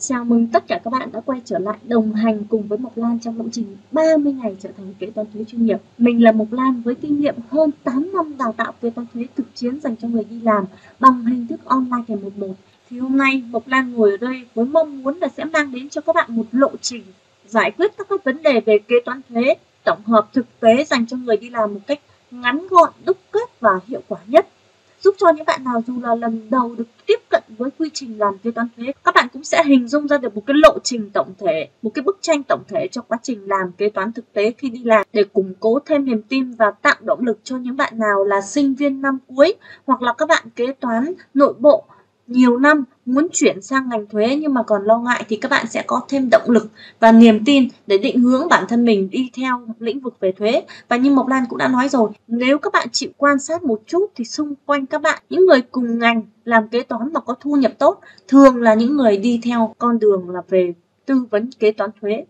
Chào mừng tất cả các bạn đã quay trở lại đồng hành cùng với Mộc Lan trong lộ trình 30 ngày trở thành kế toán thuế chuyên nghiệp. Mình là Mộc Lan với kinh nghiệm hơn 8 năm đào tạo kế toán thuế thực chiến dành cho người đi làm bằng hình thức online kèm một một. Thì hôm nay Mộc Lan ngồi ở đây với mong muốn là sẽ mang đến cho các bạn một lộ trình giải quyết các cái vấn đề về kế toán thuế tổng hợp thực tế dành cho người đi làm một cách ngắn gọn, đúc kết và hiệu quả nhất giúp cho những bạn nào dù là lần đầu được tiếp cận với quy trình làm kế toán thuế các bạn cũng sẽ hình dung ra được một cái lộ trình tổng thể, một cái bức tranh tổng thể trong quá trình làm kế toán thực tế khi đi làm. Để củng cố thêm niềm tin và tạo động lực cho những bạn nào là sinh viên năm cuối hoặc là các bạn kế toán nội bộ nhiều năm muốn chuyển sang ngành thuế nhưng mà còn lo ngại thì các bạn sẽ có thêm động lực và niềm tin để định hướng bản thân mình đi theo lĩnh vực về thuế. Và như Mộc Lan cũng đã nói rồi, nếu các bạn chịu quan sát một chút thì xung quanh các bạn, những người cùng ngành làm kế toán mà có thu nhập tốt, thường là những người đi theo con đường là về tư vấn kế toán thuế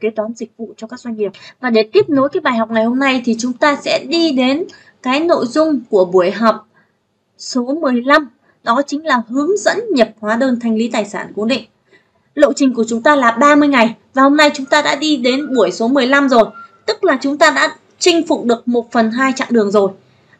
kế toán dịch vụ cho các doanh nghiệp. Và để tiếp nối cái bài học ngày hôm nay thì chúng ta sẽ đi đến cái nội dung của buổi học số 15 đó chính là hướng dẫn nhập hóa đơn thanh lý tài sản cố định. Lộ trình của chúng ta là 30 ngày và hôm nay chúng ta đã đi đến buổi số 15 rồi, tức là chúng ta đã chinh phục được 1 phần 2 chặng đường rồi.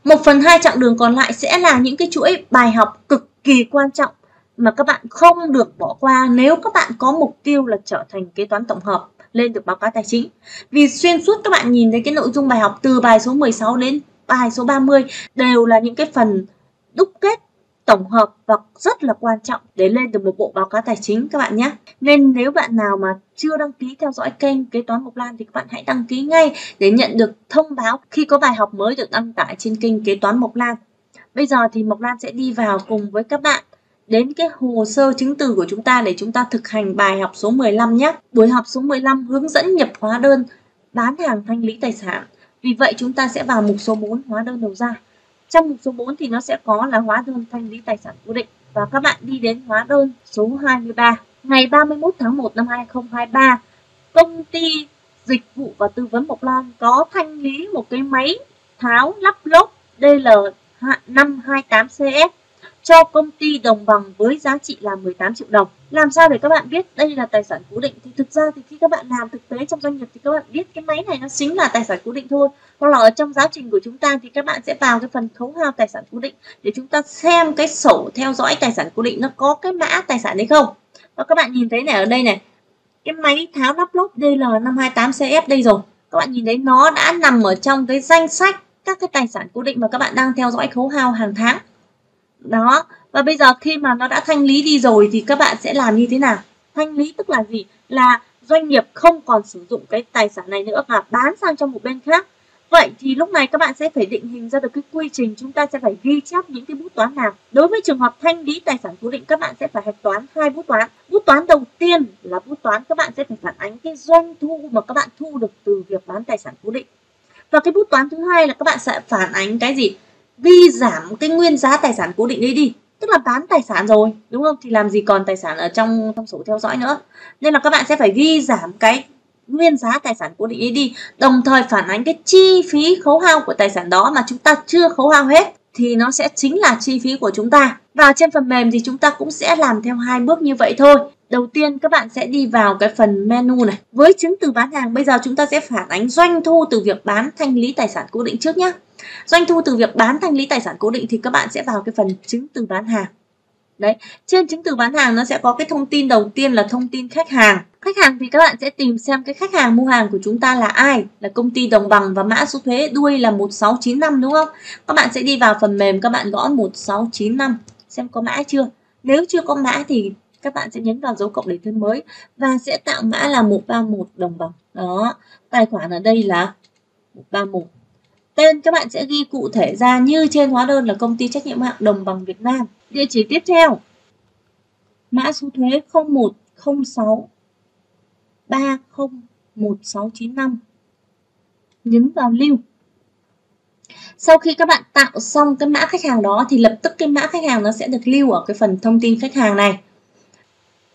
1 phần 2 chặng đường còn lại sẽ là những cái chuỗi bài học cực kỳ quan trọng mà các bạn không được bỏ qua nếu các bạn có mục tiêu là trở thành kế toán tổng hợp lên được báo cáo tài chính. Vì xuyên suốt các bạn nhìn thấy cái nội dung bài học từ bài số 16 đến bài số 30 đều là những cái phần đúc kết tổng hợp và rất là quan trọng để lên được một bộ báo cáo tài chính, các bạn nhé. Nên nếu bạn nào mà chưa đăng ký theo dõi kênh Kế toán Mộc Lan thì các bạn hãy đăng ký ngay để nhận được thông báo khi có bài học mới được đăng tải trên kênh Kế toán Mộc Lan. Bây giờ thì Mộc Lan sẽ đi vào cùng với các bạn đến cái hồ sơ chứng từ của chúng ta để chúng ta thực hành bài học số 15 nhé. Buổi học số 15 hướng dẫn nhập hóa đơn bán hàng thanh lý tài sản. Vì vậy chúng ta sẽ vào mục số 4 hóa đơn đầu ra. Trong mục số 4 thì nó sẽ có là hóa đơn thanh lý tài sản cố định và các bạn đi đến hóa đơn số 23. Ngày 31 tháng 1 năm 2023, công ty dịch vụ và tư vấn Mộc Lan có thanh lý một cái máy tháo lắp lốp DL528CS cho công ty đồng bằng với giá trị là 18 triệu đồng. Làm sao để các bạn biết đây là tài sản cố định? Thì thực ra thì khi các bạn làm thực tế trong doanh nghiệp thì các bạn biết cái máy này nó chính là tài sản cố định thôi. Hoặc là ở trong giáo trình của chúng ta thì các bạn sẽ vào cái phần khấu hao tài sản cố định để chúng ta xem cái sổ theo dõi tài sản cố định nó có cái mã tài sản đấy không. Và các bạn nhìn thấy này ở đây này, cái máy tháo lắp lốp DL528CF đây rồi. Các bạn nhìn thấy nó đã nằm ở trong cái danh sách các cái tài sản cố định mà các bạn đang theo dõi khấu hao hàng tháng đó. Và bây giờ khi mà nó đã thanh lý đi rồi thì các bạn sẽ làm như thế nào? Thanh lý tức là gì? Là doanh nghiệp không còn sử dụng cái tài sản này nữa và bán sang cho một bên khác. Vậy thì lúc này các bạn sẽ phải định hình ra được cái quy trình chúng ta sẽ phải ghi chép những cái bút toán nào. Đối với trường hợp thanh lý tài sản cố định, các bạn sẽ phải hạch toán hai bút toán. Bút toán đầu tiên là bút toán, các bạn sẽ phải phản ánh cái doanh thu mà các bạn thu được từ việc bán tài sản cố định. Và cái bút toán thứ hai là các bạn sẽ phản ánh cái gì? Ghi giảm cái nguyên giá tài sản cố định ấy đi. Tức là bán tài sản rồi, đúng không? Thì làm gì còn tài sản ở trong trong sổ theo dõi nữa. Nên là các bạn sẽ phải ghi giảm cái nguyên giá tài sản cố định ấy đi. Đồng thời phản ánh cái chi phí khấu hao của tài sản đó mà chúng ta chưa khấu hao hết, thì nó sẽ chính là chi phí của chúng ta. Và trên phần mềm thì chúng ta cũng sẽ làm theo hai bước như vậy thôi đầu tiên các bạn sẽ đi vào cái phần menu này với chứng từ bán hàng bây giờ chúng ta sẽ phản ánh doanh thu từ việc bán thanh lý tài sản cố định trước nhé Doanh thu từ việc bán thanh lý tài sản cố định thì các bạn sẽ vào cái phần chứng từ bán hàng. Đấy, trên chứng từ bán hàng nó sẽ có cái thông tin đầu tiên là thông tin khách hàng. Khách hàng thì các bạn sẽ tìm xem cái khách hàng mua hàng của chúng ta là ai, là công ty đồng bằng và mã số thuế đuôi là 1695 đúng không? Các bạn sẽ đi vào phần mềm các bạn gõ 1695 xem có mã chưa. Nếu chưa có mã thì các bạn sẽ nhấn vào dấu cộng để thêm mới và sẽ tạo mã là 131 đồng bằng. Đó, tài khoản ở đây là 131 Tên các bạn sẽ ghi cụ thể ra như trên hóa đơn là công ty trách nhiệm hạng Đồng bằng Việt Nam. Địa chỉ tiếp theo. Mã số thuế 0106 301695. Nhấn vào lưu. Sau khi các bạn tạo xong cái mã khách hàng đó thì lập tức cái mã khách hàng nó sẽ được lưu ở cái phần thông tin khách hàng này.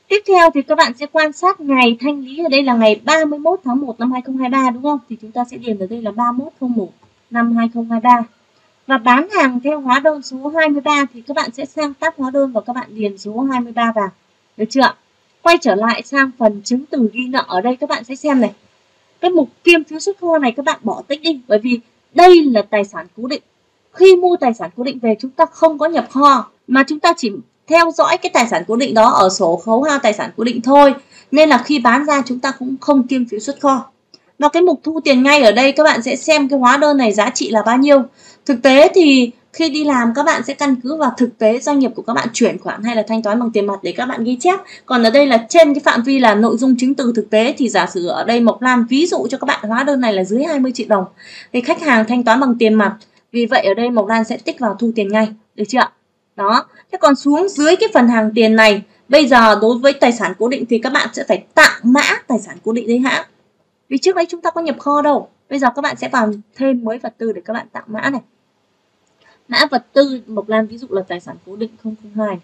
Tiếp theo thì các bạn sẽ quan sát ngày thanh lý ở đây là ngày 31 tháng 1 năm 2023 đúng không? Thì chúng ta sẽ điền ở đây là 3101 năm 2023. Và bán hàng theo hóa đơn số 23 thì các bạn sẽ sang tab hóa đơn và các bạn điền số 23 vào. Được chưa? quay trở lại sang phần chứng từ ghi nợ ở đây các bạn sẽ xem này cái mục kiêm phiếu xuất kho này các bạn bỏ tích đi, bởi vì đây là tài sản cố định khi mua tài sản cố định về, chúng ta không có nhập kho, mà chúng ta chỉ theo dõi cái tài sản cố định đó ở sổ khấu hao tài sản cố định thôi. Nên là khi bán ra chúng ta cũng không kiêm phiếu xuất kho. Và cái mục thu tiền ngay ở đây, các bạn sẽ xem cái hóa đơn này giá trị là bao nhiêu. Thực tế thì khi đi làm, các bạn sẽ căn cứ vào thực tế doanh nghiệp của các bạn chuyển khoản hay là thanh toán bằng tiền mặt để các bạn ghi chép. Còn ở đây là trên cái phạm vi là nội dung chứng từ thực tế thì giả sử ở đây Mộc Lan ví dụ cho các bạn, hóa đơn này là dưới 20 triệu đồng. Thì khách hàng thanh toán bằng tiền mặt, vì vậy ở đây Mộc Lan sẽ tích vào thu tiền ngay. Được chưa ạ? Đó. Thế còn xuống dưới cái phần hàng tiền này, bây giờ đối với tài sản cố định thì các bạn sẽ phải tạo mã tài sản cố định đấy hãng vì trước đấy chúng ta có nhập kho đâu. Bây giờ các bạn sẽ vào thêm mới vật tư để các bạn tạo mã này. Mã vật tư, Mộc Lan ví dụ là tài sản cố định 002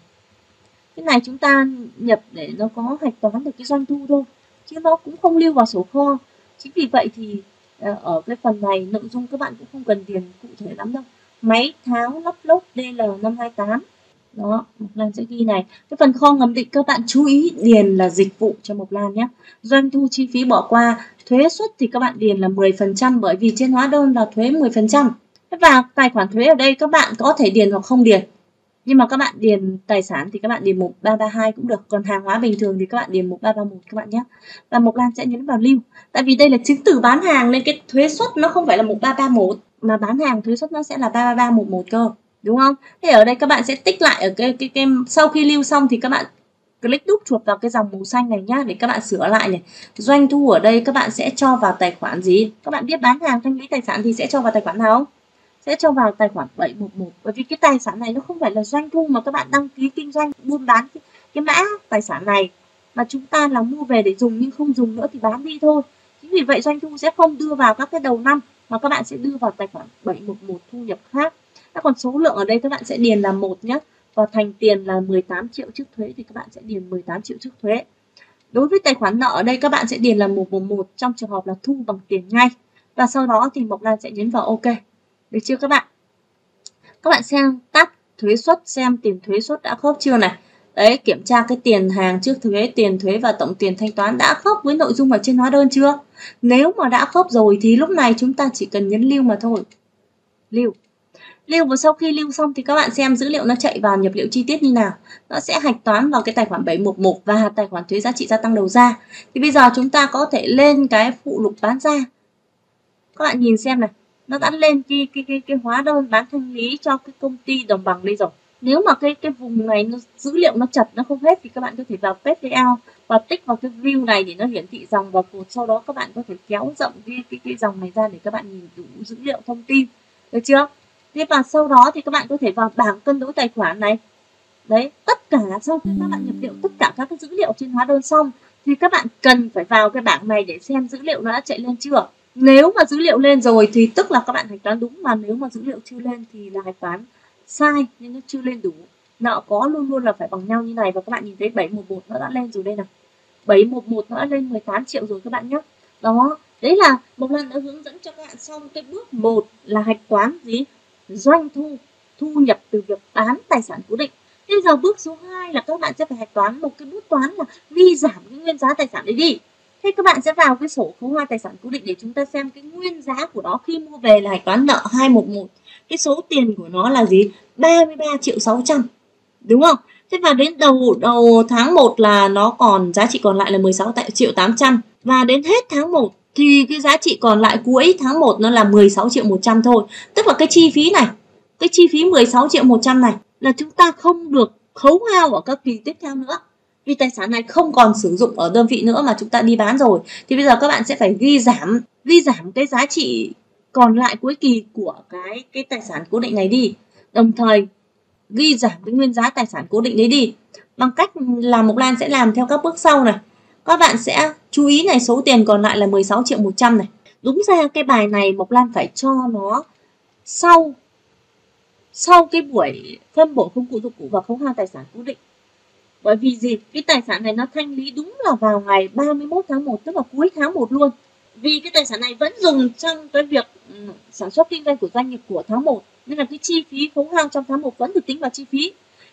cái này chúng ta nhập để nó có hạch toán được cái doanh thu thôi, chứ nó cũng không lưu vào sổ kho. Chính vì vậy thì ờ, ở cái phần này nội dung các bạn cũng không cần tiền cụ thể lắm đâu máy tháo lắp lốt DL528 đó Mộc Lan sẽ ghi này. Cái phần kho ngầm định các bạn chú ý điền là dịch vụ cho Mộc Lan nhé. Doanh thu chi phí bỏ qua, thuế suất thì các bạn điền là 10% bởi vì trên hóa đơn là thuế 10% và tài khoản thuế ở đây các bạn có thể điền hoặc không điền nhưng mà các bạn điền tài sản thì các bạn điền 1332 cũng được. Còn hàng hóa bình thường thì các bạn điền 1331 các bạn nhé. Và Mộc Lan sẽ nhấn vào lưu. Tại vì đây là chứng từ bán hàng nên cái thuế suất nó không phải là 1331 mà bán hàng thuế suất nó sẽ là 33311 cơ. Đúng không? Thế ở đây các bạn sẽ tích lại ở cái cái cái sau khi lưu xong thì các bạn click đúp chuột vào cái dòng màu xanh này nhá, để các bạn sửa lại này. Doanh thu ở đây các bạn sẽ cho vào tài khoản gì? Các bạn biết bán hàng thanh lý tài sản thì sẽ cho vào tài khoản nào? Sẽ cho vào tài khoản 711 bởi vì cái tài sản này nó không phải là doanh thu mà các bạn đăng ký kinh doanh buôn bán cái, cái mã tài sản này mà chúng ta là mua về để dùng nhưng không dùng nữa thì bán đi thôi. Chính vì vậy doanh thu sẽ không đưa vào các cái đầu năm mà các bạn sẽ đưa vào tài khoản 711 thu nhập khác. Các còn số lượng ở đây các bạn sẽ điền là một nhé và thành tiền là 18 triệu trước thuế thì các bạn sẽ điền 18 triệu trước thuế. Đối với tài khoản nợ ở đây các bạn sẽ điền là 111 trong trường hợp là thu bằng tiền ngay. Và sau đó thì Mộc Lan sẽ nhấn vào OK được chưa các bạn? Các bạn xem, tắt thuế suất xem tiền thuế suất đã khớp chưa này? Đấy, kiểm tra cái tiền hàng trước thuế, tiền thuế và tổng tiền thanh toán đã khớp với nội dung ở trên hóa đơn chưa? Nếu mà đã khớp rồi thì lúc này chúng ta chỉ cần nhấn lưu mà thôi. Lưu. Lưu và sau khi lưu xong thì các bạn xem dữ liệu nó chạy vào nhập liệu chi tiết như nào. Nó sẽ hạch toán vào cái tài khoản 711 và tài khoản thuế giá trị gia tăng đầu ra. Thì bây giờ chúng ta có thể lên cái phụ lục bán ra. Các bạn nhìn xem này nó đã lên cái cái cái, cái hóa đơn bán thanh lý cho cái công ty đồng bằng đây rồi. Nếu mà cái cái vùng này nó, dữ liệu nó chật nó không hết thì các bạn có thể vào PTL và tích vào cái view này để nó hiển thị dòng và cột. Sau đó các bạn có thể kéo rộng cái cái cái dòng này ra để các bạn nhìn đủ dữ liệu thông tin. Được chưa? Thế và sau đó thì các bạn có thể vào bảng cân đối tài khoản này. Đấy tất cả sau khi các bạn nhập liệu tất cả các cái dữ liệu trên hóa đơn xong thì các bạn cần phải vào cái bảng này để xem dữ liệu nó đã chạy lên chưa nếu mà dữ liệu lên rồi thì tức là các bạn hạch toán đúng, mà nếu mà dữ liệu chưa lên thì là hạch toán sai, nhưng nó chưa lên đủ. Nợ có luôn luôn là phải bằng nhau như này, và các bạn nhìn thấy 711 nó đã lên rồi đây này. 711 nó đã lên 18 triệu rồi các bạn nhé đó, đấy là một lần đã hướng dẫn cho các bạn xong cái bước một là hạch toán gì? Doanh thu thu nhập từ việc bán tài sản cố định. Bây giờ bước số 2 là các bạn sẽ phải hạch toán một cái bút toán là ghi giảm cái nguyên giá tài sản đấy đi thế các bạn sẽ vào cái sổ khấu hoa tài sản cố định để chúng ta xem cái nguyên giá của nó khi mua về là hạch toán nợ 211 cái số tiền của nó là gì? 33 triệu 600 đúng không? Thế và đến đầu đầu tháng 1 là nó còn, giá trị còn lại là 16 triệu 800 và đến hết tháng 1 thì cái giá trị còn lại cuối tháng 1 nó là 16 triệu 100 thôi. Tức là cái chi phí này, cái chi phí 16 triệu 100 này là chúng ta không được khấu hao ở các kỳ tiếp theo nữa vì tài sản này không còn sử dụng ở đơn vị nữa mà chúng ta đi bán rồi. Thì bây giờ các bạn sẽ phải ghi giảm ghi giảm cái giá trị còn lại cuối kỳ của cái cái tài sản cố định này đi. Đồng thời, ghi giảm cái nguyên giá tài sản cố định đấy đi. Bằng cách làm Mộc Lan sẽ làm theo các bước sau này. Các bạn sẽ chú ý này, số tiền còn lại là 16 triệu 100 này. Đúng ra cái bài này Mộc Lan phải cho nó sau sau cái buổi phân bổ công cụ dụng cụ và khấu hao tài sản cố định bởi vì gì cái tài sản này nó thanh lý đúng là vào ngày 31 tháng 1 tức là cuối tháng 1 luôn vì cái tài sản này vẫn dùng trong cái việc ừ, sản xuất kinh doanh của doanh nghiệp của tháng 1 nên là cái chi phí khấu hao trong tháng 1 vẫn được tính vào chi phí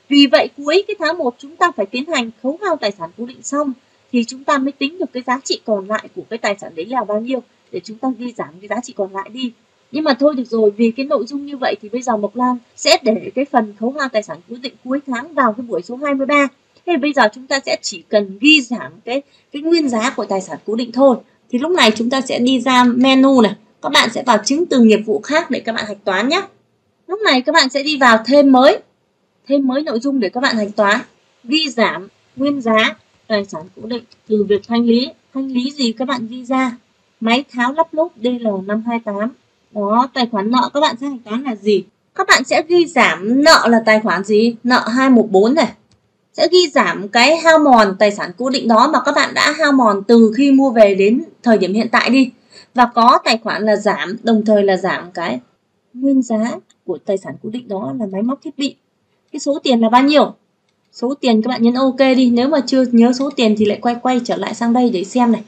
Vì vậy cuối cái tháng 1 chúng ta phải tiến hành khấu hao tài sản cố định xong thì chúng ta mới tính được cái giá trị còn lại của cái tài sản đấy là bao nhiêu để chúng ta ghi giảm cái giá trị còn lại đi. Nhưng mà thôi được rồi, vì cái nội dung như vậy thì bây giờ Mộc Lan sẽ để cái phần khấu hao tài sản cố định cuối tháng vào cái buổi số 23. Thế bây giờ chúng ta sẽ chỉ cần ghi giảm cái cái nguyên giá của tài sản cố định thôi. Thì lúc này chúng ta sẽ đi ra menu này, các bạn sẽ vào chứng từ nghiệp vụ khác để các bạn hạch toán nhé. Lúc này các bạn sẽ đi vào thêm mới, thêm mới nội dung để các bạn hạch toán, ghi giảm nguyên giá tài sản cố định từ việc thanh lý. Thanh lý gì các bạn ghi ra? Máy tháo lắp lốp DL528. Đó, tài khoản nợ các bạn sẽ hạch toán là gì? Các bạn sẽ ghi giảm nợ là tài khoản gì? Nợ 214 này. Sẽ ghi giảm cái hao mòn tài sản cố định đó mà các bạn đã hao mòn từ khi mua về đến thời điểm hiện tại đi. Và có tài khoản là giảm, đồng thời là giảm cái nguyên giá của tài sản cố định đó là máy móc thiết bị. Cái số tiền là bao nhiêu? Số tiền các bạn nhấn OK đi. Nếu mà chưa nhớ số tiền thì lại quay quay trở lại sang đây để xem này.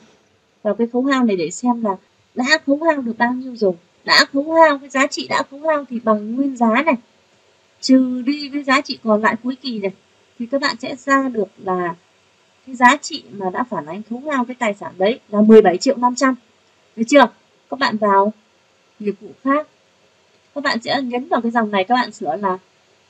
Vào cái khấu hao này để xem là đã khấu hao được bao nhiêu rồi. Đã khấu hao, cái giá trị đã khấu hao thì bằng nguyên giá này. Trừ đi cái giá trị còn lại cuối kỳ này. Thì các bạn sẽ ra được là cái giá trị mà đã phản ánh khấu hao cái tài sản đấy là 17 triệu 500. Được chưa? Các bạn vào nghiệp vụ khác. Các bạn sẽ nhấn vào cái dòng này, các bạn sửa là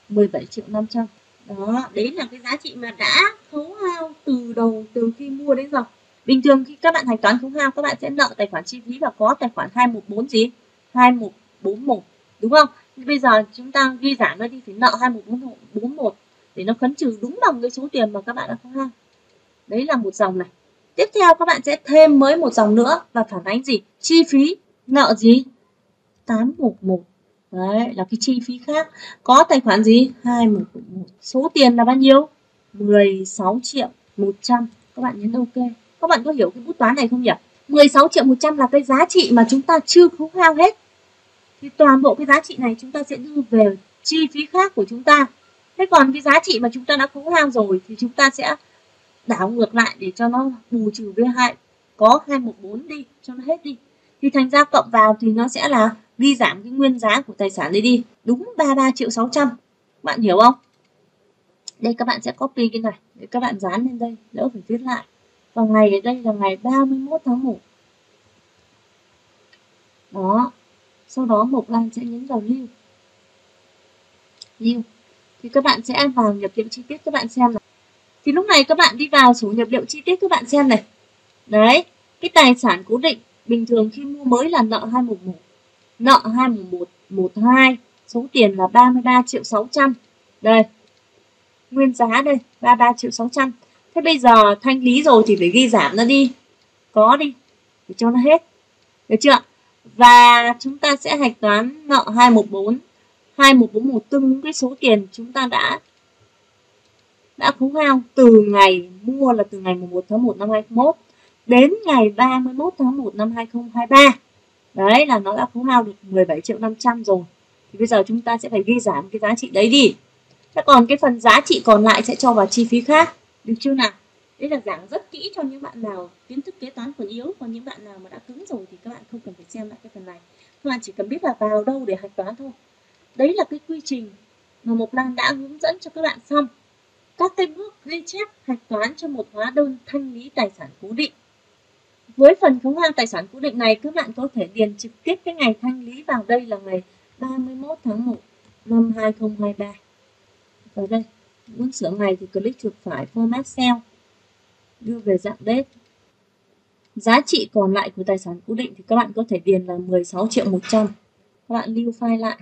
17 triệu 500 đó, đấy là cái giá trị mà đã khấu hao từ đầu, từ khi mua đến giờ bình thường khi các bạn thanh toán khấu hao, các bạn sẽ nợ tài khoản chi phí và có tài khoản 214 gì 2141 đúng không bây giờ chúng ta ghi giảm nó đi thì nợ 2141 để nó khấn trừ đúng bằng cái số tiền mà các bạn đã khấu hao đấy là một dòng này tiếp theo các bạn sẽ thêm mới một dòng nữa và phản ánh gì chi phí nợ gì 811 Đấy, là cái chi phí khác. Có tài khoản gì? 2111. Số tiền là bao nhiêu? 16 triệu 100. Các bạn nhấn OK. Các bạn có hiểu cái bút toán này không nhỉ? 16 triệu 100 là cái giá trị mà chúng ta chưa khấu hao hết. Thì toàn bộ cái giá trị này chúng ta sẽ đưa về chi phí khác của chúng ta. Thế còn cái giá trị mà chúng ta đã khấu hao rồi thì chúng ta sẽ đảo ngược lại để cho nó bù trừ với hai có 214 đi, cho nó hết đi. Thì thành ra cộng vào thì nó sẽ là ghi giảm cái nguyên giá của tài sản đấy đi. Đúng 33 triệu 600 bạn hiểu không? Đây các bạn sẽ copy cái này, để các bạn dán lên đây đỡ phải viết lại. Vào ngày ở đây là ngày 31 tháng 1 đó. Sau đó Mộc Lan sẽ nhấn vào lưu. Lưu thì các bạn sẽ vào nhập liệu chi tiết các bạn xem này thì lúc này các bạn đi vào sổ nhập liệu chi tiết các bạn xem này. Đấy, cái tài sản cố định, bình thường khi mua mới là nợ 211 nợ 21112 số tiền là 33 triệu 600 đây, nguyên giá đây 33 triệu 600 thế bây giờ thanh lý rồi thì phải ghi giảm nó đi. Có đi, để cho nó hết. Được chưa? Và chúng ta sẽ hạch toán nợ 214 2141 tương cái số tiền chúng ta đã đã khấu hao từ ngày mua là từ ngày 1 tháng 1 năm 2021 đến ngày 31 tháng 1 năm 2023 đấy, là nó đã khấu hao được 17 triệu 500 rồi. Thì bây giờ chúng ta sẽ phải ghi giảm cái giá trị đấy đi. Thế còn cái phần giá trị còn lại sẽ cho vào chi phí khác. Được chưa nào? Đây là giảng rất kỹ cho những bạn nào, kiến thức kế toán còn yếu, còn những bạn nào mà đã cứng rồi thì các bạn không cần phải xem lại cái phần này. Các bạn chỉ cần biết là vào đâu để hạch toán thôi đấy là cái quy trình mà Mộc Lan đã hướng dẫn cho các bạn xong các cái bước ghi chép hạch toán cho một hóa đơn thanh lý tài sản cố định với phần khấu hao tài sản cố định này, các bạn có thể điền trực tiếp cái ngày thanh lý vào đây là ngày 31 tháng 1 năm 2023. Ở đây, muốn sửa ngày thì click chuột phải Format Cell, đưa về dạng date. Giá trị còn lại của tài sản cố định thì các bạn có thể điền là 16 triệu 100. Các bạn lưu file lại.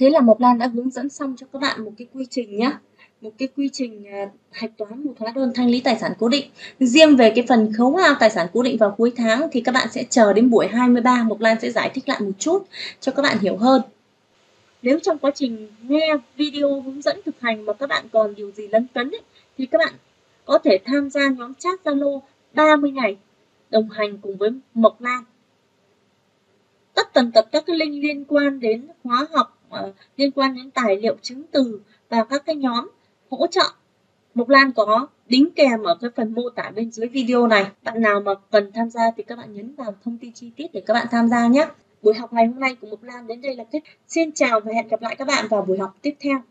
Thế là Mộc Lan đã hướng dẫn xong cho các bạn một cái quy trình nhé một cái quy trình à, hạch toán một hóa đơn thanh lý tài sản cố định. Riêng về cái phần khấu hao tài sản cố định vào cuối tháng thì các bạn sẽ chờ đến buổi 23 Mộc Lan sẽ giải thích lại một chút cho các bạn hiểu hơn. Nếu trong quá trình nghe video hướng dẫn thực hành mà các bạn còn điều gì lấn cấn ấy, thì các bạn có thể tham gia nhóm chat Zalo 30 ngày đồng hành cùng với Mộc Lan. Tất tần tật các cái link liên quan đến khóa học, uh, liên quan đến tài liệu chứng từ và các cái nhóm hỗ trợ Mộc Lan có đính kèm ở cái phần mô tả bên dưới video này. Bạn nào mà cần tham gia thì các bạn nhấn vào thông tin chi tiết để các bạn tham gia nhé. Buổi học ngày hôm nay của Mộc Lan đến đây là kết. Xin chào và hẹn gặp lại các bạn vào buổi học tiếp theo.